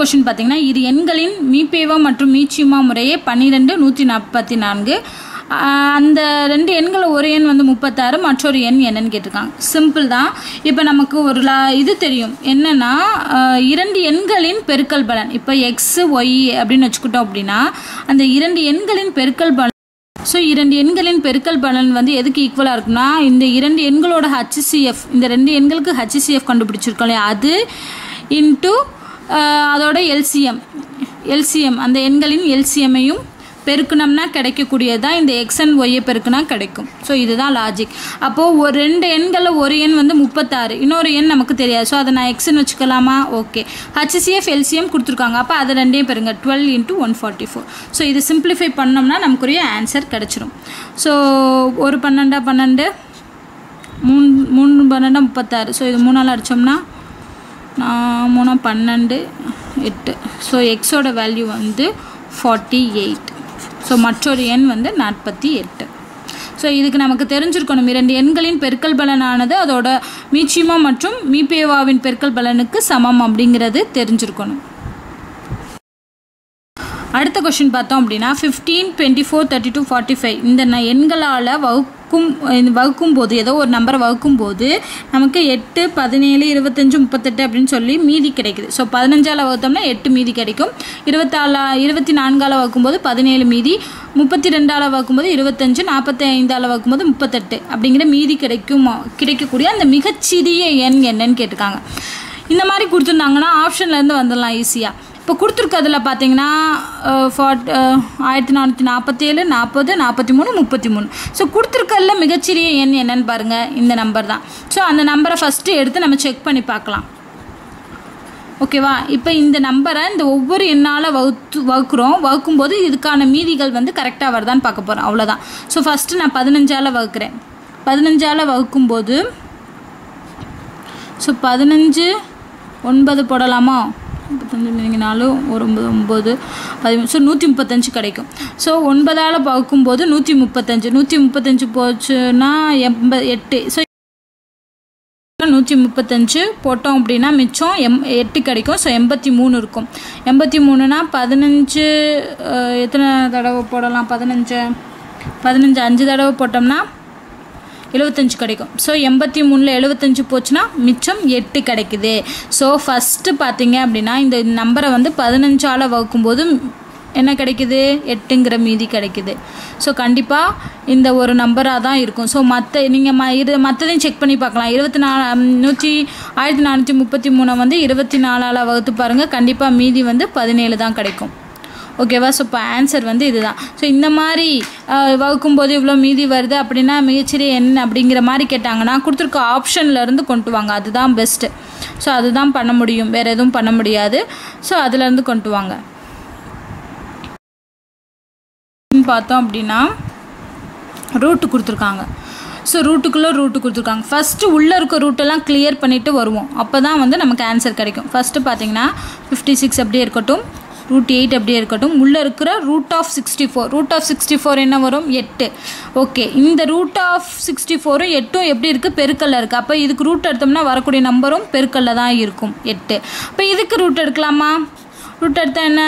Question பார்த்தீங்கன்னா இரு எண்களின் மீபேவா மற்றும் மீச்சியுமா முறையே பன்னிரெண்டு நூற்றி நாற்பத்தி நான்கு அந்த ரெண்டு எண்கள் ஒரு எண் வந்து முப்பத்தாறு மற்றொரு எண் என்னன்னு கேட்டிருக்காங்க. சிம்பிள் தான். இப்போ நமக்கு ஒரு லா இது தெரியும். என்னன்னா இரண்டு எண்களின் பெருக்கல் பலன். இப்போ எக்ஸ் ஒய் அப்படின்னு வச்சுக்கிட்டோம் அப்படின்னா அந்த இரண்டு எண்களின் பெருக்கல் பலன் ஸோ இரண்டு எண்களின் பெருக்கல் பலன் வந்து எதுக்கு ஈக்குவலாக இருக்குன்னா இந்த இரண்டு எண்களோட ஹச்சிசிஎஃப் இந்த ரெண்டு எண்களுக்கு ஹச்சிசிஎஃப் கண்டுபிடிச்சிருக்கோம் இல்லையா? அது இன்ட்டு அதோட எல்சிஎம். எல்சிஎம் அந்த எண்களின் எல்சிஎம்மையும் பெருக்கணும்னா கிடைக்கக்கூடியது தான் இந்த எக்ஸ் அண்ட் ஒய்யை பெருக்குனா கிடைக்கும். ஸோ இதுதான் லாஜிக் அப்போது ஒரு ரெண்டு எண்களில் ஒரு எண் வந்து முப்பத்தாறு. இன்னொரு எண் நமக்கு தெரியாது. ஸோ அதை நான் எக்ஸ்ன்னு வச்சுக்கலாமா? ஓகே ஹச்சிசிஎஃப் எல்சிஎம் கொடுத்துருக்காங்க. அப்போ அதை ரெண்டையும் பெருங்க twelve into one forty four so இது சிம்பிளிஃபை பண்ணோம்னா நமக்குரிய ஆன்சர் கிடச்சிரும். ஸோ ஒரு பன்னெண்டா பன்னெண்டு மூணு மூணு பன்னெண்டா முப்பத்தாறு. ஸோ இது மூணால் அடித்தோம்னா நான் மூணு பன்னெண்டு எட்டு. ஸோ எக்ஸோட வேல்யூ வந்து ஃபார்ட்டி எயிட் ஸோ மற்றொரு எண் வந்து நாற்பத்தி எட்டு. ஸோ இதுக்கு நமக்கு தெரிஞ்சிருக்கணும். இரண்டு எண்களின் பெருக்கல் பலனானது அதோட மீச்சிமா மற்றும் மீபேவாவின் பெருக்கல் பலனுக்கு சமம் அப்படிங்கிறது தெரிஞ்சிருக்கணும். அடுத்த கொஷின் பார்த்தோம் அப்படின்னா fifteen twenty four thirty two forty five இந்த எண்களால் எண்களால் வகுக்கும் வகுக்கும் போது ஏதோ ஒரு நம்பரை வகுக்கும் போது நமக்கு எட்டு பதினேழு இருபத்தஞ்சு முப்பத்தெட்டு அப்படின்னு சொல்லி மீதி கிடைக்குது. ஸோ பதினஞ்சால் வகுத்தோம்னா எட்டு மீதி கிடைக்கும். இருபத்தாலா இருபத்தி நான்கால் வகுக்கும்போது பதினேழு மீதி முப்பத்தி ரெண்டால் வகுக்கும்போது இருபத்தஞ்சு நாற்பத்தி ஐந்தால் வகுக்கும்போது முப்பத்தெட்டு அப்படிங்கிற மீதி கிடைக்கும் கிடைக்கக்கூடிய அந்த மிகச்சிறிய எண் என்னன்னு கேட்டிருக்காங்க. இந்த மாதிரி கொடுத்துருந்தாங்கன்னா ஆப்ஷன்லேருந்து வந்துடலாம் ஈஸியாக இப்போ கொடுத்துருக்கதில் பார்த்தீங்கன்னா ஃபார்ட் ஆயிரத்தி நானூற்றி நாற்பத்தேழு நாற்பது நாற்பத்தி மூணு முப்பத்தி மூணு ஸோ கொடுத்துருக்கல மிகச்சிறிய எண் என்னன்னு பாருங்கள் இந்த நம்பர் தான். ஸோ அந்த நம்பரை ஃபஸ்ட்டு எடுத்து நம்ம செக் பண்ணி பார்க்கலாம். ஓகேவா இப்போ இந்த நம்பரை இந்த ஒவ்வொரு எண்ணால் வகுத்து வகுக்கிறோம். வகுக்கும்போது இதுக்கான மீதிகள் வந்து கரெக்டாக வருதான்னு பார்க்க போகிறோம் அவ்வளோதான் ஸோ ஃபஸ்ட்டு நான் பதினஞ்சால் வகுக்கிறேன். பதினஞ்சால் வகுக்கும்போது ஸோ பதினஞ்சு ஒன்பது போடலாமா? முப்பத்தஞ்சு நீங்கள் நாலு ஒரு ஒம்பது ஒம்பது பதிமூணு ஸோ நூற்றி முப்பத்தஞ்சு கிடைக்கும். ஸோ ஒன்பதால் பார்க்கும்போது நூற்றி முப்பத்தஞ்சு நூற்றி முப்பத்தஞ்சு போச்சுன்னா எண்ப எட்டு. ஸோ நூற்றி முப்பத்தஞ்சு போட்டோம் அப்படின்னா மிச்சம் எம் எட்டு கிடைக்கும். ஸோ எண்பத்தி மூணு இருக்கும். எண்பத்தி மூணுனா பதினஞ்சு எத்தனை தடவை போடலாம்? பதினஞ்சு. பதினஞ்சு அஞ்சு தடவை போட்டோம்னா எழுபத்தஞ்சு கிடைக்கும். ஸோ எண்பத்தி மூணில் எழுபத்தஞ்சு போச்சுன்னா மிச்சம் எட்டு கிடைக்குது. ஸோ ஃபஸ்ட்டு பார்த்தீங்க அப்படின்னா இந்த நம்பரை வந்து பதினஞ்சால் வகுக்கும்போது என்ன கிடைக்குது? எட்டுங்கிற மீதி கிடைக்குது. ஸோ கண்டிப்பாக இந்த ஒரு நம்பராக தான் இருக்கும். ஸோ மற்ற நீங்கள் ம இரு மற்றதையும் செக் பண்ணி பார்க்கலாம். இருபத்தி நாலு நூற்றி ஆயிரத்தி நானூற்றி முப்பத்தி மூணை வந்து இருபத்தி நாலால் வகுத்து பாருங்கள் கண்டிப்பாக மீதி வந்து பதினேழு தான் கிடைக்கும். ஓகேவா? ஸோ இப்போ ஆன்சர் வந்து இதுதான். ஸோ இந்த மாதிரி வகுக்கும் வகுக்கும்போது இவ்வளோ மீதி வருது அப்படின்னா மிகச்சிறிய என்ன அப்படிங்கிற மாதிரி கேட்டாங்கன்னா கொடுத்துருக்க ஆப்ஷன்லேருந்து கொண்டு வாங்க. அதுதான் பெஸ்ட்டு ஸோ அதுதான் பண்ண முடியும். வேறு எதுவும் பண்ண முடியாது. ஸோ அதுலேருந்து கொண்டு வாங்க. பார்த்தோம் அப்படின்னா ரூட்டு கொடுத்துருக்காங்க. ஸோ ரூட்டுக்குள்ளே ரூட்டு கொடுத்துருக்காங்க. ஃபஸ்ட்டு உள்ளே இருக்க ரூட்டெல்லாம் கிளியர் பண்ணிவிட்டு வருவோம். அப்போ தான் வந்து நமக்கு ஆன்சர் கிடைக்கும். ஃபஸ்ட்டு பார்த்தீங்கன்னா ஃபிஃப்டி சிக்ஸ் அப்படியே இருக்கட்டும். ரூட் எயிட் அப்படியே இருக்கட்டும். உள்ளே இருக்கிற root of sixty four root of sixty four என்ன வரும்? எட்டு. ஓகே இந்த ரூட் ஆஃப் சிக்ஸ்டி ஃபோரும் எட்டும் எப்படி இருக்குது பெருக்கல்ல இருக்குது அப்போ இதுக்கு ரூட் எடுத்தோம்னா வரக்கூடிய நம்பரும் பெருக்கல்ல தான் இருக்கும். எட்டு. அப்போ இதுக்கு ரூட் எடுக்கலாமா? ரூட் எடுத்தா என்ன?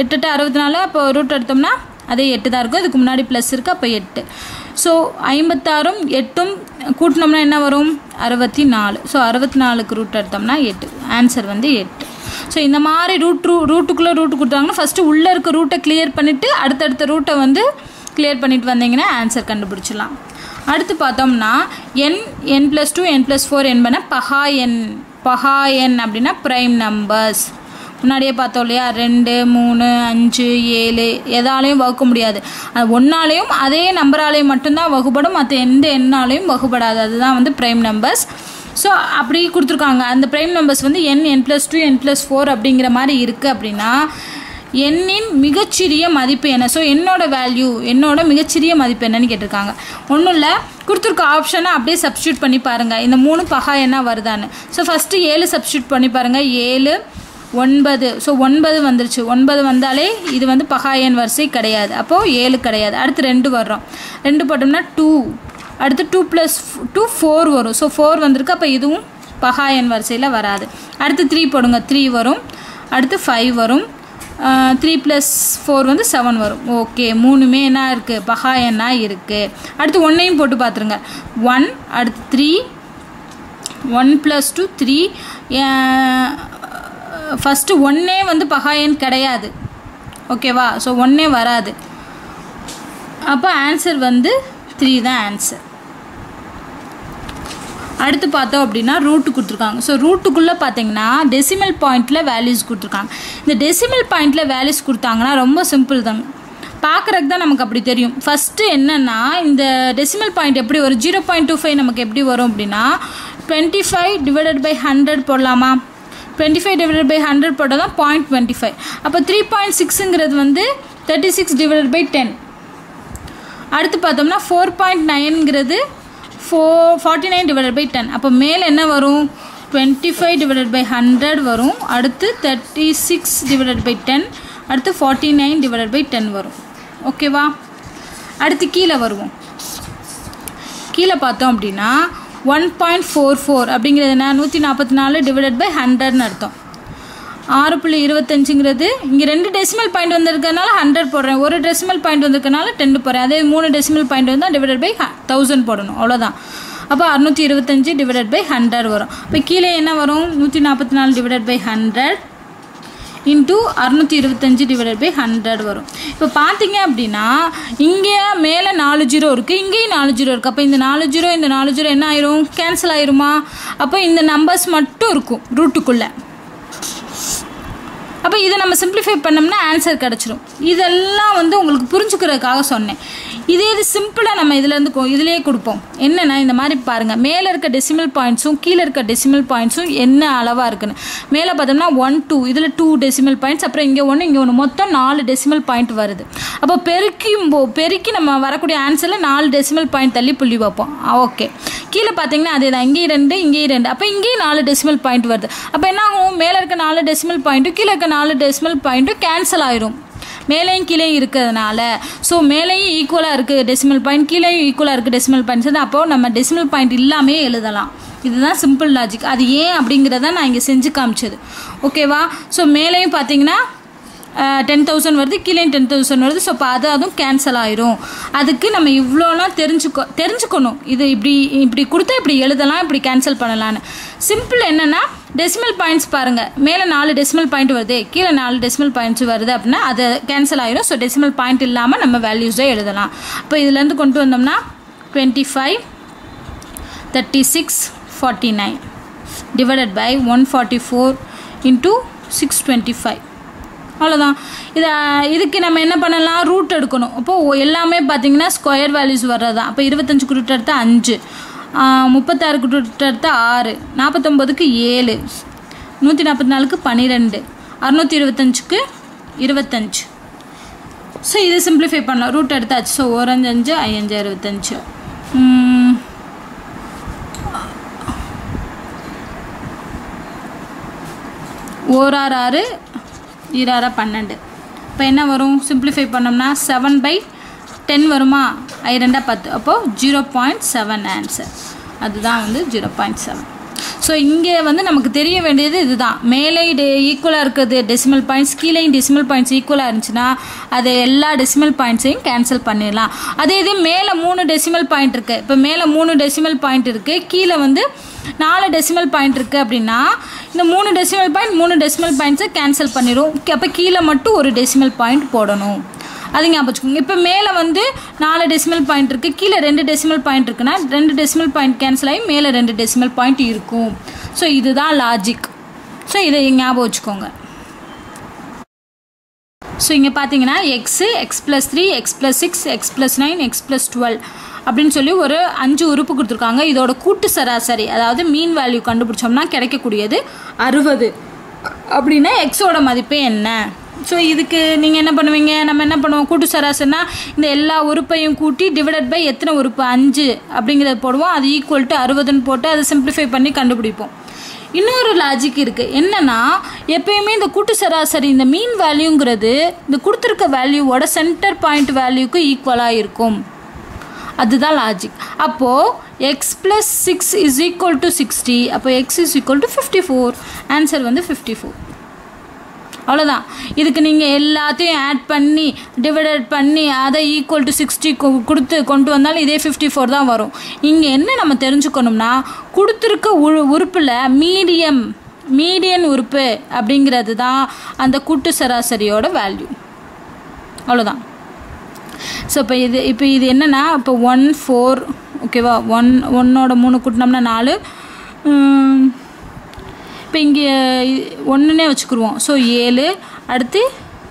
எட்டு எட்டு அறுபத்தி நாலு அப்போ ரூட் எடுத்தோம்னா அதே எட்டு தான் இருக்கும். இதுக்கு முன்னாடி ப்ளஸ் இருக்குது அப்போ எட்டு. ஸோ ஐம்பத்தாறும் எட்டும் கூட்டினோம்னா என்ன வரும்? அறுபத்தி நாலு ஸோ அறுபத்தி நாலுக்கு ரூட் எடுத்தோம்னா எட்டு. ஆன்சர் வந்து எட்டு. ஸோ இந்த மாதிரி ரூட் ரூ ரூட்டுக்குள்ளே ரூட் கொடுத்தாங்கன்னா ஃபஸ்ட்டு உள்ளே இருக்க ரூட்டை கிளியர் பண்ணிவிட்டு அடுத்தடுத்த ரூட்டை வந்து கிளியர் பண்ணிட்டு வந்தீங்கன்னா ஆன்சர் கண்டுபிடிச்சிடலாம். அடுத்து பார்த்தோம்னா N N plus two N plus four என்பனா பஹா என் பஹா என் அப்படின்னா ப்ரைம் நம்பர்ஸ் முன்னாடியே பார்த்தோம் இல்லையா? ரெண்டு மூணு அஞ்சு ஏழு எதாலையும் வகுக்க முடியாது. அது ஒன்றாலையும் அதே நம்பராலையும் மட்டும்தான் வகுப்படும். மற்ற எந்த எண்ணாலையும் வகுப்படாது. அதுதான் வந்து ப்ரைம் நம்பர்ஸ் ஸோ அப்படி கொடுத்துருக்காங்க. அந்த ப்ரைம் நம்பர்ஸ் வந்து N N plus two N plus four அப்படிங்கிற மாதிரி இருக்குது அப்படின்னா எண்ணின் மிகச்சிறிய மதிப்பு என்ன? ஸோ என்னோட வேல்யூ என்னோட மிகச்சிறிய மதிப்பு என்னன்னு கேட்டிருக்காங்க. ஒன்றும் இல்லை கொடுத்துருக்க ஆப்ஷனை அப்படியே சப்ஸ்டியூட் பண்ணி பாருங்கள் இந்த மூணு பகா என்ன வருதான்னு. ஸோ ஃபஸ்ட்டு ஏழு சப்ஸ்டியூட் பண்ணி பாருங்கள் ஏழு ஒன்பது. ஸோ ஒன்பது வந்துருச்சு. ஒன்பது வந்தாலே இது வந்து பகாயன் வரிசை கிடையாது. அப்போது ஏழு கிடையாது. அடுத்து ரெண்டு வர்றோம். ரெண்டு போட்டோம்னா டூ அடுத்து டூ ப்ளஸ் டூ ஃபோர் வரும். ஸோ ஃபோர் வந்திருக்கு. அப்போ இதுவும் பகாயன் வரிசையில் வராது. அடுத்து த்ரீ போடுங்க. த்ரீ வரும். அடுத்து ஃபைவ் வரும். த்ரீ ப்ளஸ் ஃபோர் வந்து செவன் வரும். ஓகே மூணுமே என்ன இருக்குது பகா இருக்குது அடுத்து ஒன்றையும் போட்டு பார்த்துருங்க ஒன் அடுத்து three one plus two three first ஒன்றே வந்து பகாயன் கிடையாது. ஓகேவா ஸோ ஒன்றே வராது. அப்போ ஆன்சர் வந்து த்ரீ தான் ஆன்சர் அடுத்து பார்த்தோம் அப்படின்னா ரூட்டு கொடுத்துருக்காங்க. ஸோ ரூட்டுக்குள்ளே பார்த்தீங்கன்னா டெசிமல் பாயிண்டில் வேல்யூஸ் கொடுத்துருக்காங்க. இந்த டெசிமல் பாயிண்டில் வேல்யூஸ் கொடுத்தாங்கன்னா ரொம்ப சிம்பிள் தாங்க. பார்க்குறதுக்கு தான் நமக்கு அப்படி தெரியும். ஃபஸ்ட்டு என்னென்னா இந்த டெசிமல் பாயிண்ட் எப்படி வரும்? ஜீரோ பாயிண்ட் டூ ஃபைவ் நமக்கு எப்படி வரும் அப்படின்னா twenty five divided by hundred போடலாமா? Twenty five divided by hundred போட்டால் தான் பாயிண்ட் டுவெண்ட்டி ஃபைவ் அப்போ த்ரீ பாயிண்ட் சிக்ஸுங்கிறது வந்து thirty six divided by ten அடுத்து பார்த்தோம்னா four point நைனுங்கிறது four forty nine divided by ten அப்போ மேலே என்ன வரும்? Twenty five divided by hundred வரும். அடுத்து thirty six divided by ten அடுத்து forty nine divided by ten வரும் ஓகேவா அடுத்து கீழே வருவோம். கீழே பார்த்தோம் அப்படின்னா ஒன் பாயிண்ட் ஃபோர் ஃபோர் அப்படிங்கிறது என்ன? நூற்றி நாற்பத்தி நாலு டிவைடட் பை ஹண்ட்ரட்னு அர்த்தம். ஆறு புள்ளி இருபத்தஞ்சுங்கிறது இங்கே ரெண்டு டெசிமல் பாயிண்ட் வந்திருக்கனால ஹண்ட்ரட் போடுறேன். ஒரு டெசிமல் பாயிண்ட் வந்திருக்கனால டென் போடுறேன். அதே மூணு டெசிமல் பாயிண்ட் வந்தால் டிவைடட் பை தௌசண்ட் போடணும். அவ்வளோதான் அப்போ அறுநூற்றி இருபத்தஞ்சு டிவைடட் பை ஹண்ட்ரட் வரும். இப்போ கீழே என்ன வரும்? நூற்றி நாற்பத்தி நாலு டிவைடட் பை ஹண்ட்ரட் இன்ட்டு அறுநூற்றி இருபத்தஞ்சு டிவைடட் பை ஹண்ட்ரட் வரும். இப்போ பார்த்தீங்க அப்படின்னா இங்கே மேலே நாலு ஜீரோ இருக்குது இங்கேயும் நாலு ஜீரோ இருக்குது அப்போ இந்த நாலு ஜீரோ இந்த நாலு ஜீரோ என்ன ஆயிரும்? கேன்சல் ஆயிருமா? அப்போ இந்த நம்பர்ஸ் மட்டும் இருக்கும் ரூட்டுக்குள்ளே அப்போ இதை நம்ம சிம்பிளிஃபை பண்ணோம்னா ஆன்சர் கிடச்சிரும். இதெல்லாம் வந்து உங்களுக்கு புரிஞ்சுக்கிறதுக்காக சொன்னேன். இதே இது சிம்பிளாக நம்ம இதுலேருந்து இதுலேயே கொடுப்போம். என்னென்னா இந்த மாதிரி பாருங்கள் மேலே இருக்க டெசிமல் பாயிண்ட்ஸும் கீழே இருக்க டெசிமல் பாயிண்ட்ஸும் என்ன அளவாக இருக்குன்னு. மேலே பார்த்தோம்னா ஒன் டூ இதில் டூ டெசிமல் பாயிண்ட்ஸ் அப்புறம் இங்கே ஒன்று இங்கே ஒன்று மொத்தம் நாலு டெசிமல் பாயிண்ட் வருது. அப்போ பெருக்கும் போ பெருக்கி நம்ம வரக்கூடிய ஆன்சரில் நாலு டெசிமல் பாயிண்ட் தள்ளி புள்ளி வைப்போம் ஓகே கீழே பார்த்தீங்கன்னா அதே தான். இங்கேயும் ரெண்டு இங்கேயும் ரெண்டு. அப்போ இங்கேயும் நாலு டெசிமல் பாயிண்ட் வருது. அப்போ என்ன ஆகும்? மேலே இருக்க நாலு டெசிமல் பாயிண்ட்டும் கீழே இருக்க நாலு டெசிமல் பாயிண்ட்டும் கேன்சல் ஆயிரும். மேலேயும் கீழே இருக்கிறதுனால. ஸோ மேலேயும் ஈக்குவலாக இருக்குது டெசிமல் பாயிண்ட் கீழேயும் ஈக்குவலாக இருக்குது டெசிமல் பாயிண்ட்ஸ் அப்போது நம்ம டெசிமல் பாயிண்ட் இல்லாமே எழுதலாம். இதுதான் சிம்பிள் லாஜிக் அது ஏன் அப்படிங்கிறத நான் இங்கே செஞ்சு காமிச்சது. ஓகேவா ஸோ மேலேயும் பார்த்தீங்கன்னா டென் தௌசண்ட் வருது கீழே டென் தௌசண்ட் வருது. ஸோ இப்போ அது அதுவும் கேன்சல் ஆயிரும். அதுக்கு நம்ம இவ்வளோலாம் தெரிஞ்சுக்கோ தெரிஞ்சுக்கணும். இது இப்படி இப்படி கொடுத்தா இப்படி எழுதலாம் இப்படி கேன்சல் பண்ணலான்னு சிம்பிள் என்னென்னா டெசிமல் பாயிண்ட்ஸ் பாருங்கள் மேலே நாலு டெசிமல் பாயிண்ட் வருது கீழே நாலு டெசிமல் பாயிண்ட்ஸ் வருது அப்படின்னா அது கேன்சல் ஆயிரும். ஸோ டெசிமல் பாயிண்ட் இல்லாமல் நம்ம வேல்யூஸை எழுதலாம். இப்போ இதுலேருந்து கொண்டு வந்தோம்னா twenty five thirty six forty nine divided by one forty four into six twenty five அவ்வளோதான் இதை இதுக்கு நம்ம என்ன பண்ணலாம்? ரூட் எடுக்கணும். அப்போது எல்லாமே பார்த்தீங்கன்னா ஸ்கொயர் வேல்யூஸ் வர்றது தான் அப்போ இருபத்தஞ்சுக்கு ரூட் எடுத்து அஞ்சு. முப்பத்தாறுக்கு ரூட் எடுத்து ஆறு. நாற்பத்தொம்போதுக்கு ஏழு. நூற்றி நாற்பத்தி நாலுக்கு பன்னிரெண்டு அறுநூற்றி இருபத்தஞ்சுக்கு இருபத்தஞ்சு. ஸோ இது சிம்பிளிஃபை பண்ணலாம். ரூட் எடுத்தாச்சு. ஸோ ஓரஞ்சு அஞ்சு ஐயஞ்சு ஓர் ஓராறு ஆறு. ஈராறு பன்னெண்டு. இப்போ என்ன வரும்? சிம்பிளிஃபை பண்ணோம்னா செவன் பை டென் வருமா? ஐ பத்து. அப்போது ஜீரோ பாயிண்ட் செவன் ஆன்சர் அதுதான் வந்து ஜீரோ பாயிண்ட் செவன் ஸோ இங்கே வந்து நமக்கு தெரிய வேண்டியது இதுதான். மேலே ஈக்குவலாக இருக்குது டெசிமல் பாயிண்ட்ஸ் கீழேயும் டெசிமல் பாயிண்ட்ஸ் ஈக்குவலாக இருந்துச்சுன்னா அது எல்லா டெசிமல் பாயிண்ட்ஸையும் கேன்சல் பண்ணிடலாம். அதே இது மேலே மூணு டெசிமல் பாயிண்ட் இருக்குது இப்போ மேலே மூணு டெசிமல் பாயிண்ட் இருக்குது கீழே வந்து நாலு டெசிமல் பாயிண்ட் இருக்குது அப்படின்னா இந்த மூணு டெசிமல் பாயிண்ட் மூணு டெசிமல் பாயிண்ட்ஸை கேன்சல் பண்ணிடும் அப்போ கீழே மட்டும் ஒரு டெசிமல் பாயிண்ட் போடணும். அது ஞாபகம் வச்சுக்கோங்க. இப்போ மேலே வந்து நாலு டெசிமல் பாயிண்ட் இருக்குது கீழே ரெண்டு டெசிமல் பாயிண்ட் இருக்குன்னா ரெண்டு டெசிமல் பாயிண்ட் கேன்சல் ஆகி மேலே ரெண்டு டெசிமல் பாயிண்ட் இருக்கும். ஸோ இதுதான் லாஜிக் ஸோ இதை ஞாபகம் வச்சுக்கோங்க. ஸோ இங்கே பார்த்தீங்கன்னா x x plus three x plus six x plus nine x plus twelve அப்படின்னு சொல்லி ஒரு அஞ்சு உறுப்பு கொடுத்துருக்காங்க. இதோட கூட்டு சராசரி அதாவது மீன் வேல்யூ கண்டுபிடிச்சோம்னா கிடைக்கக்கூடியது அறுபது. அப்படின்னா எக்ஸோட மதிப்பு என்ன? ஸோ இதுக்கு நீங்கள் என்ன பண்ணுவீங்க? நம்ம என்ன பண்ணுவோம்? கூட்டு சராசரினா இந்த எல்லா உறுப்பையும் கூட்டி டிவைடட் பை எத்தனை உறுப்பு? அஞ்சு அப்படிங்கிறத போடுவோம். அது ஈக்குவல் டு அறுபதுன்னு போட்டு அதை சிம்பிளிஃபை பண்ணி கண்டுபிடிப்போம். இன்னொரு லாஜிக் இருக்குது என்னென்னா எப்பயுமே இந்த கூட்டு சராசரி இந்த மீன் வேல்யூங்கிறது இந்த கொடுத்துருக்க வேல்யூவோட சென்டர் பாயிண்ட் வேல்யூக்கு ஈக்குவலாக இருக்கும். அதுதான் லாஜிக் அப்போது x plus six is equal to sixty அப்போ x is equal to fifty four answer வந்து ஃபிஃப்டி ஃபோர் அவ்வளோதான் இதுக்கு நீங்கள் எல்லாத்தையும் ஆட் பண்ணி டிவைடட் பண்ணி அதை ஈக்குவல் டு சிக்ஸ்டி கொடுத்து கொண்டு வந்தாலும் இதே ஃபிஃப்டி ஃபோர் தான் வரும். இங்கே என்ன நம்ம தெரிஞ்சுக்கணும்னா கொடுத்துருக்க உரு உறுப்பில் மீடியம் மீடியன் உறுப்பு அப்படிங்கிறது தான் அந்த கூட்டு சராசரியோட வேல்யூ அவ்வளோதான் ஸோ இப்போ இது இப்போ இது என்னென்னா இப்போ ஒன் ஃபோர் ஓகேவா ஒன் ஒன்னோட மூணு கூட்டினோம்னா நாலு. இப்போ இங்கே ஒன்றுனே வச்சுக்கிருவோம். ஸோ ஏழு அடுத்து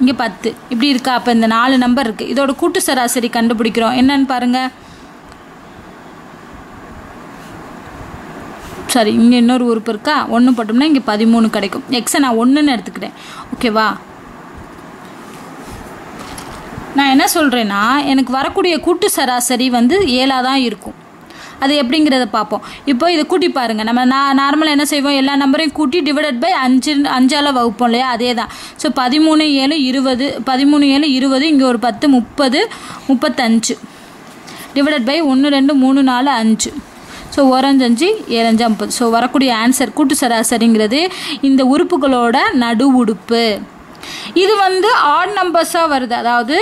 இங்கே பத்து. இப்படி இருக்கா? அப்போ இந்த நாலு நம்பர் இருக்குது இதோட கூட்டு சராசரி கண்டுபிடிக்கிறோம். என்னன்னு பாருங்கள் சாரி இங்கே இன்னொரு உறுப்பு இருக்கா? ஒன்று போட்டோம்னா இங்கே பதிமூணு கிடைக்கும். எக்ஸை நான் ஒன்றுன்னு எடுத்துக்கிட்டேன். ஓகேவா நான் என்ன சொல்கிறேன்னா எனக்கு வரக்கூடிய கூட்டு சராசரி வந்து ஏழாக தான் இருக்கும். அது எப்படிங்கிறத பார்ப்போம். இப்போ இதை கூட்டி பாருங்கள் நம்ம நான் நார்மலாக என்ன செய்வோம்? எல்லா நம்பரையும் கூட்டி டிவைடட் பை அஞ்சு அஞ்சால் வகுப்போம் இல்லையா? அதே தான். ஸோ பதிமூணு ஏழு இருபது பதிமூணு ஏழு இருபது இங்கே ஒரு பத்து முப்பது முப்பத்தஞ்சு. டிவைடட் பை ஒன்று ரெண்டு மூணு நாலு அஞ்சு. ஸோ ஓரஞ்சஞ்சு ஏழஞ்சு ஐம்பது. ஸோ வரக்கூடிய ஆன்சர் கூட்டு சராசரிங்கிறது இந்த உறுப்புகளோட நடு உடுப்பு இது வந்து ஆட் நம்பர்ஸாக வருது. அதாவது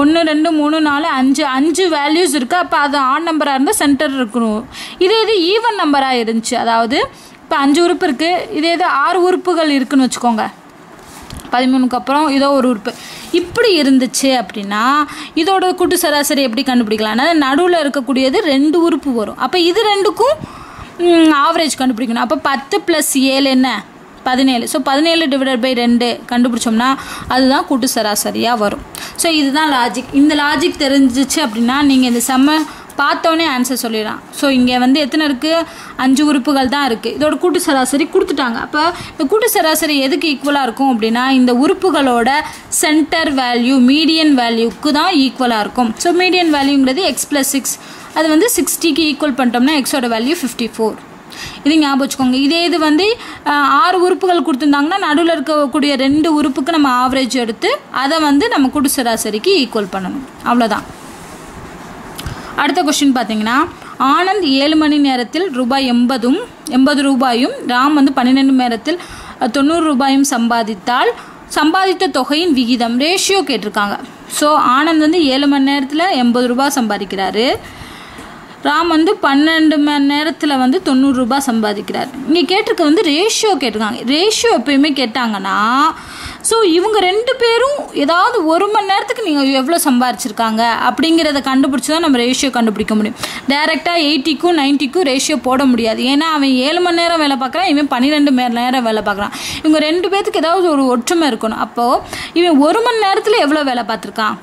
ஒன்று ரெண்டு மூணு நாலு அஞ்சு. அஞ்சு வேல்யூஸ் இருக்குது அப்போ அது ஆட் நம்பராக இருந்தால் சென்டர் இருக்கணும். இதே இது ஈவன் நம்பராக இருந்துச்சு. அதாவது இப்போ அஞ்சு உறுப்பு இருக்குது இதே இது ஆறு உறுப்புகள் இருக்குதுன்னு வச்சுக்கோங்க. பதிமூணுக்கு அப்புறம் இதோ ஒரு உறுப்பு. இப்படி இருந்துச்சு அப்படின்னா இதோட கூட்டு சராசரி எப்படி கண்டுபிடிக்கலாம்னா நடுவில் இருக்கக்கூடியது ரெண்டு உறுப்பு வரும். அப்போ இது ரெண்டுக்கும் ஆவரேஜ் கண்டுபிடிக்கணும். அப்போ பத்து ப்ளஸ் ஏழு என்ன? பதினேழு. ஸோ பதினேழு டிவைடட் பை ரெண்டு கண்டுபிடிச்சோம்னா அதுதான் கூட்டு சராசரியாக வரும். ஸோ இதுதான் லாஜிக் இந்த லாஜிக் தெரிஞ்சிச்சு அப்படின்னா நீங்கள் இந்த செம்ம பார்த்தோன்னே ஆன்சர் சொல்லிடலாம். ஸோ இங்கே வந்து எத்தனை இருக்குது அஞ்சு உறுப்புகள் தான் இருக்குது இதோட கூட்டு சராசரி கொடுத்துட்டாங்க. அப்போ இந்த கூட்டு சராசரி எதுக்கு ஈக்குவலாக இருக்கும் அப்படின்னா இந்த உறுப்புகளோட சென்டர் வேல்யூ மீடியன் வேல்யூக்கு தான் ஈக்குவலாக இருக்கும். ஸோ மீடியன் வேல்யூங்கிறது எக்ஸ் ப்ளஸ் சிக்ஸ் அது வந்து சிக்ஸ்டிக்கு ஈக்குவல் பண்ணிட்டோம்னா எக்ஸோட வேல்யூ ஃபிஃப்டி ஃபோர் இது ஞாபகம் வச்சுக்கோங்க. இதே இது வந்து ஆறு உறுப்புகள் கொடுத்துருந்தாங்கன்னா நடுவில் இருக்கக்கூடிய ரெண்டு உறுப்புக்கு நம்ம ஆவரேஜ் எடுத்து அதை வந்து நம்ம கூட்டு சராசரிக்கு ஈக்குவல் பண்ணணும். அவ்வளோதான் அடுத்த கொஸ்டின் பார்த்தீங்கன்னா ஆனந்த் ஏழு மணி நேரத்தில் ரூபாய் எண்பதும் எண்பது ரூபாயும் ராம் வந்து பன்னிரெண்டு நேரத்தில் தொண்ணூறு ரூபாயும் சம்பாதித்தால் சம்பாதித்த தொகையின் விகிதம் ரேஷியோ கேட்டிருக்காங்க. ஸோ ஆனந்த் வந்து ஏழு மணி நேரத்தில் எண்பது ரூபாய் சம்பாதிக்கிறாரு. ராம் வந்து பன்னெண்டு மணி நேரத்தில் வந்து தொண்ணூறு ரூபாய் சம்பாதிக்கிறார். இங்கே கேட்டிருக்க வந்து ரேஷியோ கேட்டிருக்காங்க. ரேஷியோ எப்பயுமே கேட்டாங்கன்னா ஸோ இவங்க ரெண்டு பேரும் ஏதாவது ஒரு மணி நேரத்துக்கு நீங்கள் எவ்வளோ சம்பாரிச்சிருக்காங்க அப்படிங்கிறத கண்டுபிடிச்சி தான் நம்ம ரேஷியோ கண்டுபிடிக்க முடியும். டேரெக்டாக எயிட்டிக்கும் நைன்ட்டிக்கும் ரேஷியோ போட முடியாது. ஏன்னா அவன் ஏழு மணி நேரம் வேலை பார்க்குறான் இவன் பன்னிரெண்டு மணி நேரம் வேலை பார்க்குறான். இவங்க ரெண்டு பேர்த்துக்கு ஏதாவது ஒரு ஒற்றுமை இருக்கணும். அப்போது இவன் ஒரு மணி நேரத்தில் எவ்வளோ வேலை பார்த்துருக்கான்?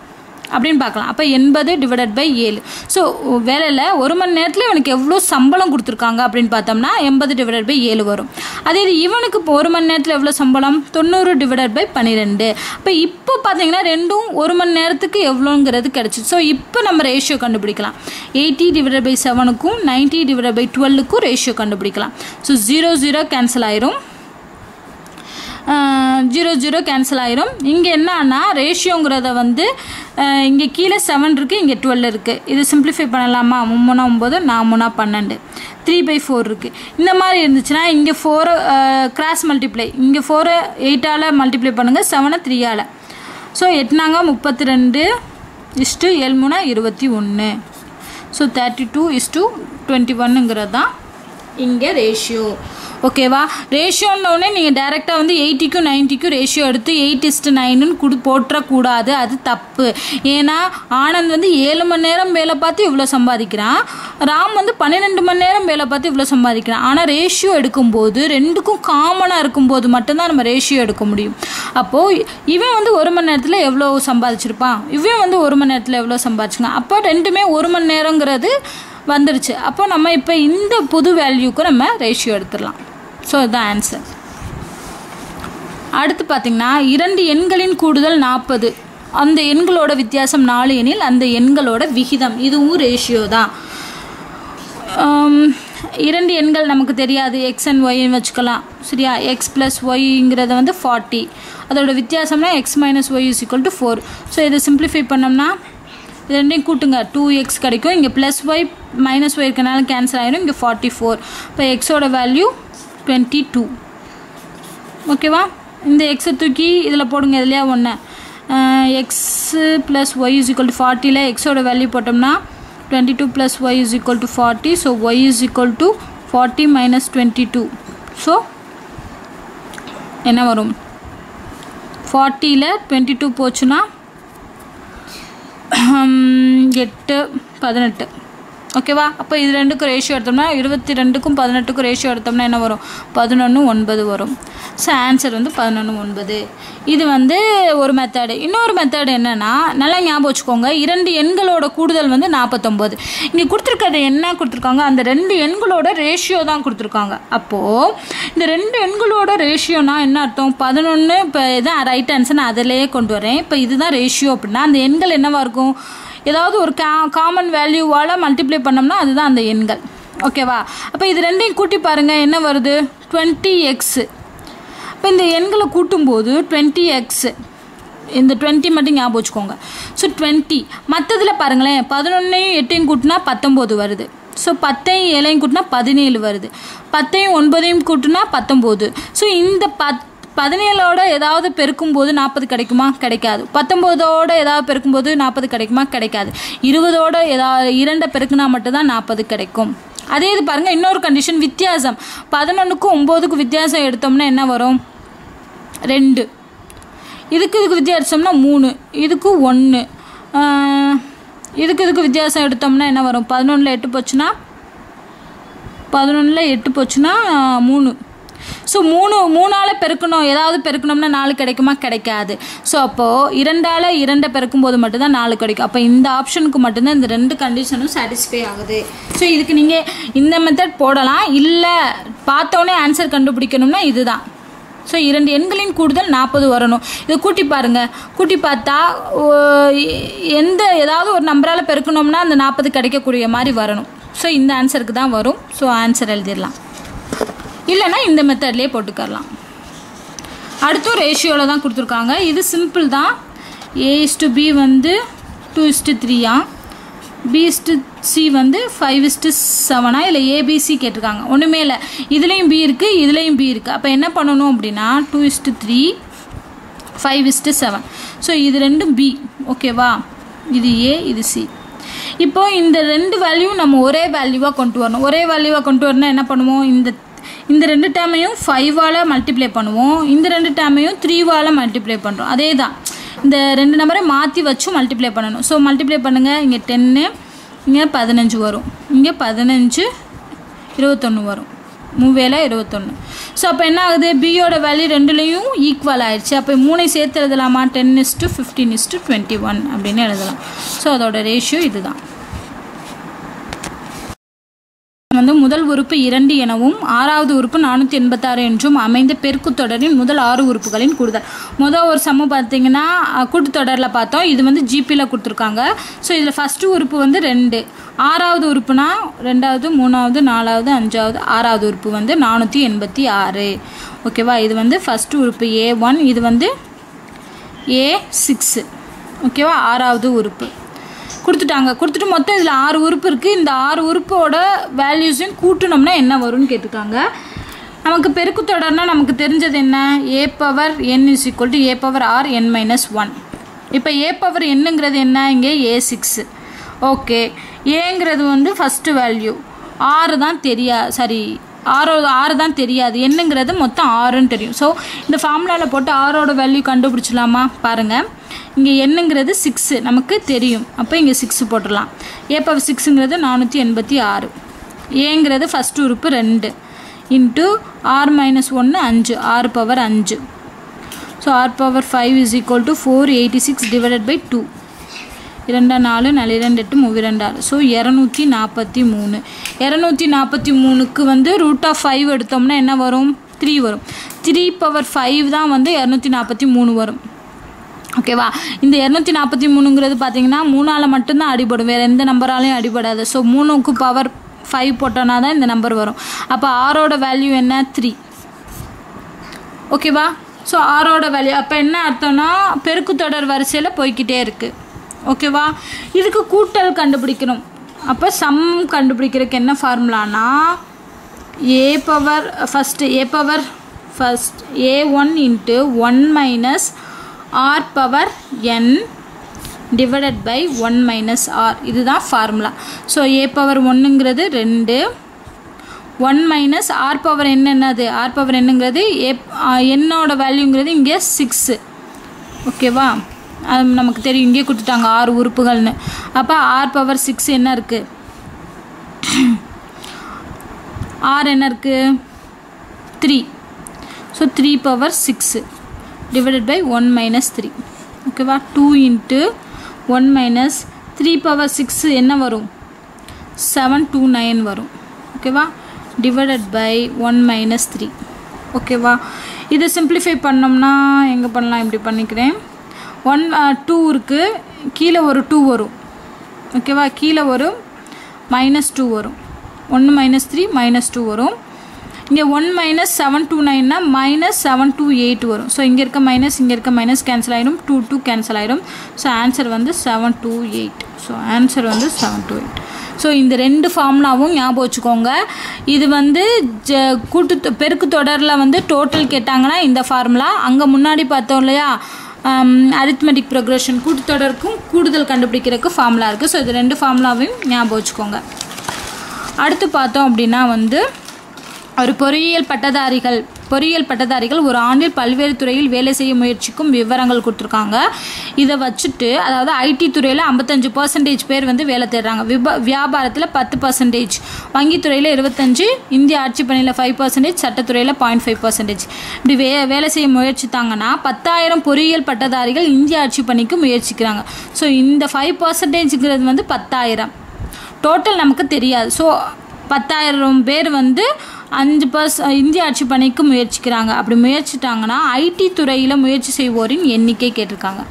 அப்படின்னு பார்க்கலாம். அப்போ எண்பது டிவைடட் பை ஏழு. ஸோ வேலையில் ஒரு மணி நேரத்தில் இவனுக்கு எவ்வளோ சம்பளம் கொடுத்துருக்காங்க அப்படின்னு பார்த்தோம்னா எண்பது டிவைடட் பை ஏழு வரும். அதே இது இவனுக்கு இப்போ ஒரு மணி நேரத்தில் எவ்வளோ சம்பளம்? தொண்ணூறு டிவைடட் பை பன்னிரெண்டு. இப்போ இப்போ பார்த்தீங்கன்னா ரெண்டும் ஒரு மணி நேரத்துக்கு எவ்வளோங்கிறது கிடச்சிது. ஸோ இப்போ நம்ம ரேஷியோ கண்டுபிடிக்கலாம். எயிட்டி டிவைடட் பை செவனுக்கும் நைன்ட்டி டிவைடட் பை டுவெல்லுக்கும் ரேஷியோ கண்டுபிடிக்கலாம். ஸோ ஜீரோ ஜீரோ கேன்சல் ஆயிரும். ஜீரோ ஜீரோ கேன்சல் ஆயிரும். இங்கே என்னன்னா ரேஷியோங்கிறத வந்து இங்கே கீழே செவன் இருக்குது இங்கே டுவெல் இருக்குது இது சிம்பிளிஃபை பண்ணலாமா? மும்முனா ஒம்பது நாமுனா பன்னெண்டு. த்ரீ பை ஃபோர் இருக்குது இந்த மாதிரி இருந்துச்சுன்னா இங்கே ஃபோரை கிராஸ் மல்டிப்ளை இங்கே ஃபோரை எயிட்டால் மல்டிப்ளை பண்ணுங்கள் செவனை த்ரீயால் ஸோ எட்டுனாங்க முப்பத்தி ரெண்டு இஸ்ட்டு ஏழ்மூணா இருபத்தி ஒன்று so thirty two is to twenty ஒன்னுங்கிறது தான் இங்கே ரேஷியோ ஓகேவா ரேஷியோன்னொடனே நீங்கள் டேரெக்டாக வந்து எயிட்டிக்கும் நைன்ட்டிக்கும் ரேஷியோ எடுத்து எயிட் இஸ்ட்டு நைனுன்னு கொடு போட்டுறக்கூடாது அது தப்பு. ஏன்னா ஆனந்த் வந்து ஏழு மணி நேரம் வேலை பார்த்து இவ்வளோ சம்பாதிக்கிறான். ராம் வந்து பன்னிரெண்டு மணி நேரம் வேலை பார்த்து இவ்வளோ சம்பாதிக்கிறான். ஆனால் ரேஷியோ எடுக்கும்போது ரெண்டுக்கும் காமனாக இருக்கும்போது மட்டும்தான் நம்ம ரேஷியோ எடுக்க முடியும். அப்போது இவன் வந்து ஒரு மணி நேரத்தில் எவ்வளோ சம்பாதிச்சிருப்பான்? இவன் வந்து ஒரு மணி நேரத்தில் எவ்வளோ சம்பாதிச்சிருக்கான்? அப்போ ரெண்டுமே ஒரு மணி நேரங்கிறது வந்துருச்சு. அப்போ நம்ம இப்போ இந்த புது வேல்யூக்கு நம்ம ரேஷியோ எடுத்துடலாம். ஸோ இதுதான் ஆன்சர் அடுத்து பார்த்திங்கன்னா இரண்டு எண்களின் கூடுதல் நாற்பது அந்த எண்களோட வித்தியாசம் நாலு எனில் அந்த எண்களோட விகிதம். இதுவும் ரேஷியோ தான். இரண்டு எண்கள் நமக்கு தெரியாது. எக்ஸ் அண்ட் ஒய்ன்னு வச்சுக்கலாம். சரியா? எக்ஸ் ப்ளஸ் ஒய்ங்கிறத வந்து ஃபார்ட்டி அதோட வித்தியாசம்னா x minus y is equal to four so இதை சிம்பிளிஃபை பண்ணோம்னா இது ரெண்டையும் கூட்டுங்க. டூ எக்ஸ் கிடைக்கும். இங்கே ப்ளஸ் ஒய் மைனஸ் ஒய் இருக்கனால கேன்சல் ஆகிடும் இங்கே ஃபார்ட்டி ஃபோர் இப்போ எக்ஸோட வேல்யூ டுவெண்ட்டி டூ ஓகேவா இந்த எக்ஸை தூக்கி இதில் போடுங்க இதுலையா ஒன்று x plus y is equal to ஃபார்ட்டியில் எக்ஸோட வேல்யூ போட்டோம்னா twenty two plus y is equal to forty so y is equal to forty minus twenty two so என்ன வரும்? ஃபார்ட்டியில் டுவெண்ட்டி டூ போச்சுன்னா எட்டு பதினெட்டு. ஓகேவா? அப்போ இது ரெண்டுக்கும் ரேஷியோ எடுத்தோம்னா இருபத்தி ரெண்டுக்கும் பதினெட்டுக்கும் ரேஷியோ எடுத்தோம்னா என்ன வரும்? பதினொன்று ஒன்பது வரும். ஸோ ஆன்சர் வந்து பதினொன்று ஒன்பது. இது வந்து ஒரு மெத்தடு இன்னொரு மெத்தடு என்னென்னா நல்லா ஞாபகம் வச்சுக்கோங்க. இரண்டு எண்களோட கூடுதல் வந்து நாற்பத்தொம்போது இங்கே கொடுத்துருக்கிறது என்ன கொடுத்துருக்காங்க? அந்த ரெண்டு எண்களோட ரேஷியோ தான் கொடுத்துருக்காங்க. அப்போது இந்த ரெண்டு எண்களோட ரேஷியோனா என்ன அர்த்தம்? பதினொன்று இப்போ இதான் ரைட் ஆன்சர் நான் அதிலேயே கொண்டு வரேன். இப்போ இதுதான் ரேஷியோ அப்படின்னா அந்த எண்கள் என்னவாக இருக்கும்? ஏதாவது ஒரு கா காமன் வேல்யூவால் மல்டிப்ளை பண்ணோம்னா அதுதான் அந்த எண்கள். ஓகேவா அப்போ இது ரெண்டையும் கூட்டி பாருங்கள் என்ன வருது? டுவெண்ட்டி எக்ஸு இப்போ இந்த எண்களை கூட்டும்போது டுவெண்ட்டி எக்ஸு இந்த டுவெண்ட்டி மட்டும் ஞாபகம் வச்சுக்கோங்க. ஸோ டுவெண்ட்டி மற்றதில் பாருங்களேன் பதினொன்னையும் எட்டையும் கூட்டினா பத்தொம்போது வருது. ஸோ பத்தையும் ஏழையும் கூட்டினா பதினேழு வருது. பத்தையும் ஒன்பதையும் கூட்டினா பத்தொம்போது. ஸோ இந்த பத் பதினேழோட ஏதாவது பெருக்கும்போது நாற்பது கிடைக்குமா? கிடைக்காது. பத்தொம்போதோட ஏதாவது பெருக்கும்போது நாற்பது கிடைக்குமா? கிடைக்காது. இருபதோட ஏதாவது இரண்டை பெருக்குனா மட்டும்தான் நாற்பது கிடைக்கும். அதே இது பாருங்கள் இன்னொரு கண்டிஷன் வித்தியாசம். பதினொன்றுக்கும் ஒம்போதுக்கும் வித்தியாசம் எடுத்தோம்னா என்ன வரும்? ரெண்டு. இதுக்கு இதுக்கு வித்தியாசம்னா மூணு. இதுக்கு ஒன்று இதுக்கு இதுக்கு வித்தியாசம் எடுத்தோம்னா என்ன வரும்? பதினொன்றில் எட்டு போச்சுன்னா பதினொன்றில் எட்டு போச்சுன்னா மூணு. ஸோ மூணு மூணால் பெருக்கணும். ஏதாவது பெருக்கணும்னா நாலு கிடைக்குமா? கிடைக்காது. ஸோ அப்போது இரண்டால் இரண்டை பெருக்கும் போது மட்டும்தான் நாலு கிடைக்கும். அப்போ இந்த ஆப்ஷனுக்கு மட்டும்தான் இந்த ரெண்டு கண்டிஷனும் சாட்டிஸ்ஃபை ஆகுது. ஸோ இதுக்கு நீங்கள் இந்த மெத்தட் போடலாம். இல்லை பார்த்தோன்னே ஆன்சர் கண்டுபிடிக்கணும்னா இதுதான். ஸோ இரண்டு எண்களின் கூடுதல் நாற்பது வரணும். இதை கூட்டி பாருங்கள் கூட்டி பார்த்தா எந்த ஏதாவது ஒரு நம்பரால் பெருக்கணும்னா அந்த நாற்பது கிடைக்கக்கூடிய மாதிரி வரணும். ஸோ இந்த ஆன்சருக்கு தான் வரும். ஸோ ஆன்சர் எழுதிடலாம். இல்லைன்னா இந்த மெத்தட்லேயே போட்டுக்கரலாம். அடுத்தும் ரேஷியோவில் தான் கொடுத்துருக்காங்க. இது சிம்பிள் தான். ஏ இஸ்டு பி வந்து டூ இஸ்டு த்ரீயா பி இஸ்டு சி வந்து ஃபைவ் இஸ்டு செவனா இல்லை ஏபிசி கேட்டிருக்காங்க. ஒன்றுமே இல்லை. இதுலேயும் பி இருக்குது இதுலேயும் பி இருக்குது அப்போ என்ன பண்ணணும் அப்படின்னா two is to three five is to seven so இது ரெண்டும் பி ஓகேவா இது ஏ இது சி இப்போ இந்த ரெண்டு வேல்யூ நம்ம ஒரே வேல்யூவாக கொண்டு வரணும். ஒரே வேல்யூவாக கொண்டு வரணும் என்ன பண்ணுவோம்? இந்த இந்த ரெண்டு டேமையும் ஃபைவால் மல்டிப்ளை பண்ணுவோம். இந்த ரெண்டு டேமையும் த்ரீவால் மல்டிப்ளை பண்ணுறோம் அதே தான் இந்த ரெண்டு நம்பரை மாற்றி வச்சும் மல்டிப்ளை பண்ணணும். ஸோ மல்டிப்ளை பண்ணுங்கள் இங்கே டென்னு இங்கே பதினஞ்சு வரும். இங்கே பதினஞ்சு இருபத்தொன்று வரும். மூவேல இருபத்தொன்று ஸோ அப்போ என்ன ஆகுது? பியோட வேல்யூ ரெண்டுலேயும் ஈக்குவல் ஆயிடுச்சு அப்போ மூணை சேர்த்து எழுதலாமா? Ten is to fifteen is to twenty one அப்படின்னு எழுதலாம். ஸோ அதோட ரேஷியோ இதுதான். வந்து முதல் உறுப்பு இரண்டு எனவும் ஆறாவது உறுப்பு நானூற்றி எண்பத்தாறு என்றும் அமைந்த பெருக்கு தொடரின் முதல் ஆறு உறுப்புகளின் கூடுதல். முதல் ஒரு சம்மு பார்த்தீங்கன்னா கூட்டுத்தொடரில் பார்த்தோம். இது வந்து ஜிபியில் கொடுத்துருக்காங்க. ஸோ இதில் ஃபஸ்ட்டு உறுப்பு வந்து ரெண்டு. ஆறாவது உறுப்புனா ரெண்டாவது மூணாவது நாலாவது அஞ்சாவது ஆறாவது உறுப்பு வந்து நானூற்றி எண்பத்தி ஆறு. ஓகேவா இது வந்து ஃபஸ்ட்டு உறுப்பு ஏ ஒன் இது வந்து ஏ சிக்ஸு ஓகேவா ஆறாவது உறுப்பு. கொடுத்துட்டாங்க. கொடுத்துட்டு மொத்தம் இதில் ஆறு உறுப்பு இருக்குது இந்த ஆறு உறுப்போட வேல்யூஸையும் கூட்டணும்னா என்ன வரும்னு கேட்டிருக்காங்க. நமக்கு பெருக்கு தொடர்னா நமக்கு தெரிஞ்சது என்ன? A power N is equal to A power R N minus one இப்போ ஏ பவர் என்னங்கிறது என்ன? இங்கே ஏ சிக்ஸு ஓகே ஏங்கிறது வந்து ஃபஸ்ட்டு வேல்யூ ஆறு தான் தெரியா சாரி ஆறோ ஆறு தான் தெரியாது. என்னங்கிறது மொத்தம் ஆறுன்னு தெரியும். ஸோ இந்த ஃபார்முலாவில் போட்டு ஆறோட வேல்யூ கண்டுபிடிச்சலாமா பாருங்கள் இங்கே என்னங்கிறது சிக்ஸு நமக்கு தெரியும். அப்போ இங்கே சிக்ஸு போட்டுடலாம். ஏ பவர் சிக்ஸுங்கிறது நானூற்றி எண்பத்தி ஆறு. ஏங்கிறது ஃபஸ்ட் உறுப்பு ரெண்டு. இன்ட்டு ஆர் மைனஸ் ஒன்று அஞ்சு. ஆறு பவர் அஞ்சு. So R power five is equal to four eighty six divided by two இரண்டா நாலு நலிரெண்டு எட்டு மூவிரெண்டாறு ஸோ இரநூத்தி நாற்பத்தி மூணு. இரநூத்தி நாற்பத்தி மூணுக்கு வந்து ரூட் ஆஃப் ஃபைவ் எடுத்தோம்னா என்ன வரும்? த்ரீ வரும். த்ரீ பவர் ஃபைவ் தான் வந்து இரநூத்தி நாற்பத்தி மூணு வரும். ஓகேவா? இந்த இரநூத்தி நாற்பத்தி மூணுங்கிறது பார்த்தீங்கன்னா மூணால் மட்டும்தான் அடிபடும். வேறு எந்த நம்பராலையும் அடிபடாது. ஸோ மூணுக்கு பவர் ஃபைவ் போட்டோன்னா தான் இந்த நம்பர் வரும். அப்போ ஆரோட வேல்யூ என்ன? த்ரீ ஓகேவா? ஸோ ஆரோட வேல்யூ அப்போ என்ன அர்த்தம்னா பெருக்கு தொடர் வரிசையில் போய்கிட்டே இருக்குது ஓகேவா? இதுக்கு கூட்டல் கண்டுபிடிக்கணும். அப்போ சம் கண்டுபிடிக்கிறதுக்கு என்ன ஃபார்முலானா A power first A power first A one into one minus R power N divided by one minus R இதுதான் ஃபார்முலா ஸோ ஏ பவர் ஒன்றுங்கிறது ரெண்டு. ஒன் மைனஸ் ஆர் பவர் என்னென்னது ஆர் பவர் என்னங்கிறது ஏ என்னோட uh, வேல்யூங்கிறது இங்கே சிக்ஸு ஓகேவா அது நமக்கு தெரியும். இங்கே கொடுத்துட்டாங்க ஆறு உறுப்புகள்னு. அப்போ ஆர் பவர் சிக்ஸ் என்ன இருக்குது ஆர் என்ன இருக்குது three so three power six divided by one minus three ஓகேவா two into one minus three power six என்ன வரும்? செவன் டூ நைன் வரும். ஓகேவா divided by one minus three ஓகேவா இதை சிம்பிளிஃபை பண்ணோம்னா எங்கே பண்ணலாம்? இப்படி பண்ணிக்கிறேன். ஒன் டூ இருக்குது கீழே ஒரு டூ வரும். ஓகேவா கீழே ஒரு மைனஸ் டூ வரும். ஒன்று மைனஸ் த்ரீ மைனஸ் டூ வரும். இங்கே ஒன் மைனஸ் செவன் டூ நைன்னா மைனஸ் செவன் டூ எயிட் வரும். ஸோ இங்கே இருக்க மைனஸ் இங்கே இருக்க மைனஸ் கேன்சல் ஆகிடும் டூ டூ கேன்சல் ஆகிடும் ஸோ ஆன்சர் வந்து seven two eight so answer வந்து செவன் டூ எயிட் ஸோ இந்த ரெண்டு ஃபார்முலாவும் ஞாபகம் வச்சுக்கோங்க. இது வந்து ஜ கூட்டு பெருக்கு தொடரில் வந்து டோட்டல் கேட்டாங்கன்னா இந்த ஃபார்முலா அங்கே முன்னாடி பார்த்தோம் இல்லையா? அரித்மெட்டிக் ப்ரோக்ரஷன் கூட்டுத்தொடருக்கும் கூடுதல் கண்டுபிடிக்கிறதுக்கு ஃபார்முலா இருக்குது ஸோ இது ரெண்டு ஃபார்முலாவையும் ஞாபகம் வச்சுக்கோங்க. அடுத்து பார்த்தோம் அப்படின்னா வந்து ஒரு பொறியியல் பட்டதாரிகள் பொறியியல் பட்டதாரிகள் ஒரு ஆண்டில் பல்வேறு துறையில் வேலை செய்ய முயற்சிக்கும் விவரங்கள் கொடுத்துருக்காங்க. இதை வச்சுட்டு அதாவது ஐடி துறையில் ஐம்பத்தஞ்சு பர்சன்டேஜ் பேர் வந்து வேலை தேடுறாங்க. விப வியாபாரத்தில் பத்து பர்சன்டேஜ் வங்கித்துறையில் இருபத்தஞ்சு இந்திய ஆட்சி பணியில் ஃபைவ் பர்சன்டேஜ் சட்டத்துறையில் பாயிண்ட் ஃபைவ் பர்சன்டேஜ் இப்படி வே வேலை செய்ய முயற்சித்தாங்கன்னா பத்தாயிரம் பொறியியல் பட்டதாரிகள் இந்திய ஆட்சி பணிக்கு முயற்சிக்கிறாங்க. ஸோ இந்த ஃபைவ் பர்சன்டேஜுங்கிறது வந்து பத்தாயிரம். டோட்டல் நமக்கு தெரியாது. ஸோ பத்தாயிரம் பேர் வந்து அஞ்சு பர்ஸ் இந்திய ஆட்சி பணிக்கு முயற்சிக்கிறாங்க. அப்படி முயற்சிட்டாங்கன்னா ஐடி துறையில் முயற்சி செய்வோரின் எண்ணிக்கை கேட்டிருக்காங்க.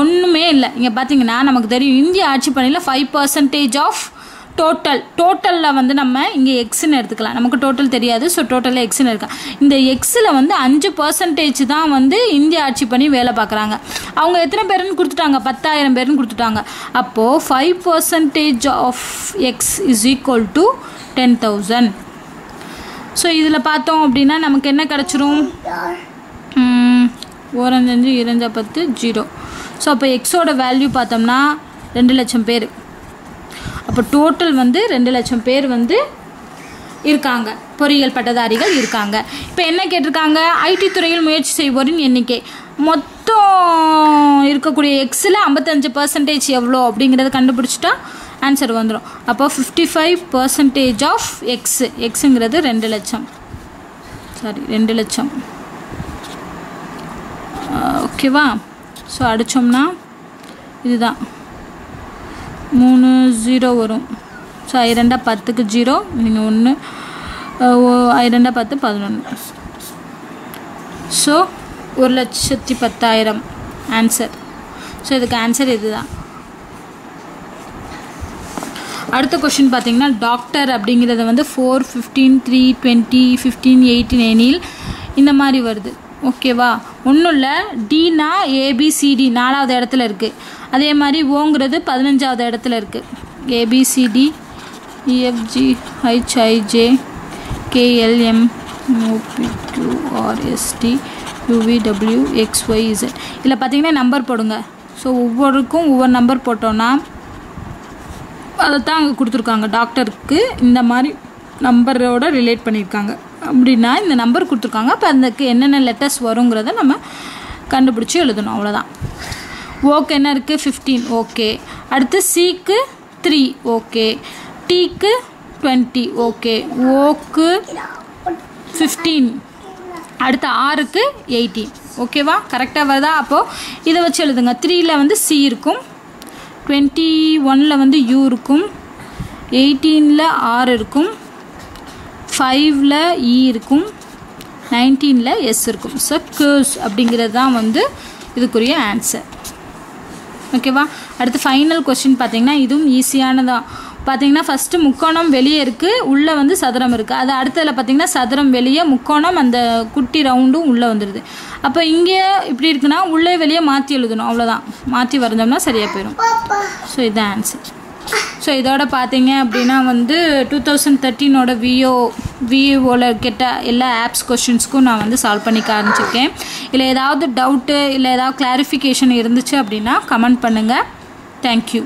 ஒன்றுமே இல்லை. இங்கே பார்த்தீங்கன்னா நமக்கு தெரியும் இந்திய ஆட்சி பணியில் ஃபைவ் பர்சன்டேஜ் ஆஃப் டோட்டல் டோட்டலில் வந்து நம்ம இங்கே எக்ஸ்ன்னு எடுத்துக்கலாம். நமக்கு டோட்டல் தெரியாது ஸோ டோட்டலில் எக்ஸ்ன்னு இருக்கா இந்த எக்ஸில் வந்து அஞ்சு பர்சன்டேஜ் தான் வந்து இந்திய ஆட்சி பண்ணி வேலை பார்க்குறாங்க அவங்க எத்தனை பேருன்னு கொடுத்துட்டாங்க? பத்தாயிரம் பேருன்னு கொடுத்துட்டாங்க. அப்போது five percentage of X is equal to ten thousand so இதில் பார்த்தோம் அப்படின்னா நமக்கு என்ன கிடச்சிரும்? ஓரஞ்சஞ்சு இரஞ்சா பத்து ஜீரோ. ஸோ அப்போ எக்ஸோட வேல்யூ பார்த்தோம்னா ரெண்டு லட்சம் பேர். அப்போ டோட்டல் வந்து ரெண்டு லட்சம் பேர் வந்து இருக்காங்க. பொறியியல் பட்டதாரிகள் இருக்காங்க. இப்போ என்ன கேட்டிருக்காங்க? ஐடி துறையில் முயற்சி செய்வோரின் எண்ணிக்கை. மொத்தம் இருக்கக்கூடிய எக்ஸில் ஐம்பத்தஞ்சு பர்சன்டேஜ் எவ்வளோ அப்படிங்கிறத கண்டுபிடிச்சிட்டா ஆன்சர் வந்துடும் அப்போ fifty five percentage of X எக்ஸுங்கிறது ரெண்டு லட்சம். சாரி ரெண்டு லட்சம். ஓகேவா ஸோ அடித்தோம்னா இதுதான். மூணு ஜீரோ வரும். ஸோ ஐரெண்டா பத்துக்கு ஜீரோ நீங்கள் ஒன்று ஐரெண்டா பத்து பதினொன்று ஸோ ஒரு லட்சத்தி பத்தாயிரம். ஆன்சர் ஸோ இதுக்கு ஆன்சர் இதுதான். அடுத்த கொஷின் பார்த்தீங்கன்னா டாக்டர் அப்படிங்கிறத வந்து four fifteen three twenty fifteen eighteen எனில் இந்த மாதிரி வருது. ஓகேவா ஒன்றும் இல்லை. டினா ஏபிசிடி நாலாவது இடத்துல இருக்குது அதே மாதிரி ஓங்கிறது பதினஞ்சாவது இடத்துல இருக்குது A B C D E F G H I J K L M O P Q R S T U V W X Y Z இதில் பார்த்தீங்கன்னா நம்பர் போடுங்க. ஸோ ஒவ்வொருக்கும் ஒவ்வொரு நம்பர் போட்டோன்னா அதை தான் அங்கே கொடுத்துருக்காங்க. டாக்டருக்கு இந்த மாதிரி நம்பரோட ரிலேட் பண்ணியிருக்காங்க. அப்படின்னா இந்த நம்பர் கொடுத்துருக்காங்க. அப்போ அதுக்கு என்னென்ன லெட்டர்ஸ் வருங்கிறத நம்ம கண்டுபிடிச்சி எழுதணும். அவ்வளோதான் ஓக்கு என்ன இருக்குது ஃபிஃப்டீன் ஓகே அடுத்து சிக்கு த்ரீ ஓகே டீக்கு டுவெண்ட்டி ஓகே ஓக்கு ஃபிஃப்டீன் அடுத்து ஆறுக்கு எயிட்டீன் ஓகேவா கரெக்டாக வருதா? அப்போது இதை வச்சு எழுதுங்க. த்ரீயில் வந்து சி இருக்கும். டுவெண்ட்டி ஒனில் வந்து யூ இருக்கும். எயிட்டீனில் ஆர் இருக்கும். ஃபைவ்ல இ e இருக்கும். நைன்டீனில் எஸ் இருக்கும். ஸோ கேர்ஸ் அப்படிங்கிறது தான் வந்து இதுக்குரிய ஆன்சர் ஓகேவா அடுத்து ஃபைனல் கொஸ்டின் பார்த்தீங்கன்னா இதுவும் ஈஸியானதான் பார்த்தீங்கன்னா ஃபஸ்ட்டு முக்கோணம் வெளியே இருக்குது உள்ளே வந்து சதுரம் இருக்குது அது அடுத்ததில் பார்த்தீங்கன்னா சதுரம் வெளியே முக்கோணம் அந்த குட்டி ரவுண்டும் உள்ளே வந்துடுது அப்போ இங்கே இப்படி இருக்குன்னா உள்ளே வெளியே மாற்றி எழுதணும் அவ்வளோதான் மாற்றி வரைஞ்சோம்னா சரியாக போயிடும் ஸோ இதுதான் ஆன்சர் ஸோ ஸோ இதோட பார்த்தீங்க அப்படின்னா வந்து டூ தௌசண்ட் தேர்ட்டீனோட விஓ விஓவில் கெட்ட எல்லா ஆப்ஸ் கொஷின்ஸ்க்கும் நான் வந்து சால்வ் பண்ணி காமிச்சிருக்கேன் இல்லை ஏதாவது டவுட்டு இல்லை ஏதாவது கிளாரிஃபிகேஷன் இருந்துச்சு அப்படின்னா கமெண்ட் பண்ணுங்கள் தேங்க்யூ